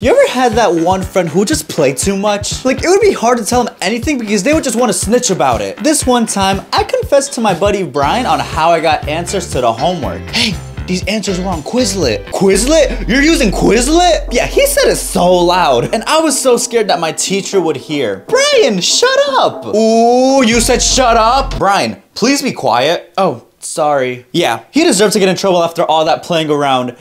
You ever had that one friend who just played too much? Like, it would be hard to tell them anything because they would just want to snitch about it. This one time, I confessed to my buddy Brian on how I got answers to the homework. Hey, these answers were on Quizlet. Quizlet? You're using Quizlet? Yeah, he said it so loud. And I was so scared that my teacher would hear. Brian, shut up. Ooh, you said shut up? Brian, please be quiet. Oh, sorry. Yeah, he deserves to get in trouble after all that playing around.